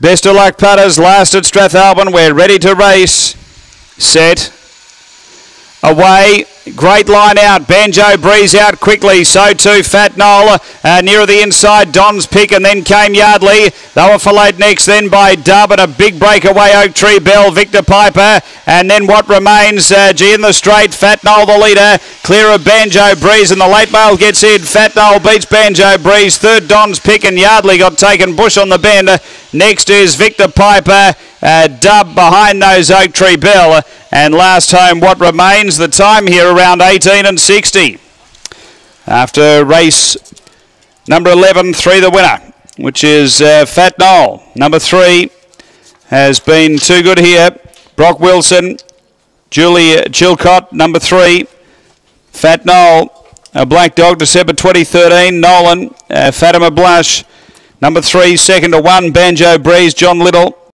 Best of luck putters, last at Strathalbyn. We're ready to race. Set. Away. Great line out. Banjo Breeze out quickly. So too Fat Noel. Uh, nearer the inside, Don's pick, and then came Yardley. They were followed next then by Dub and a big breakaway Oak Tree Bell, Victor Piper. And then what remains, uh, G in the straight, Fat Noel the leader. Clear of Banjo Breeze, and the late mail gets in. Fat Noel beats Banjo Breeze. Third, Don's pick, and Yardley got taken. Bush on the bend. Next is Victor Piper. Uh, Dub behind those Oak Tree Bell. And last home, what remains? The time here around 18 and 60. After race number 11, three the winner, which is uh, Fat Noel. Number three has been too good here. Brock Wilson, Julie Chilcott, number three. Fat Noel, a black dog, December 2013. Nolan, uh, Fatima Blush, number three, second to one. Banjo Breeze, John Little.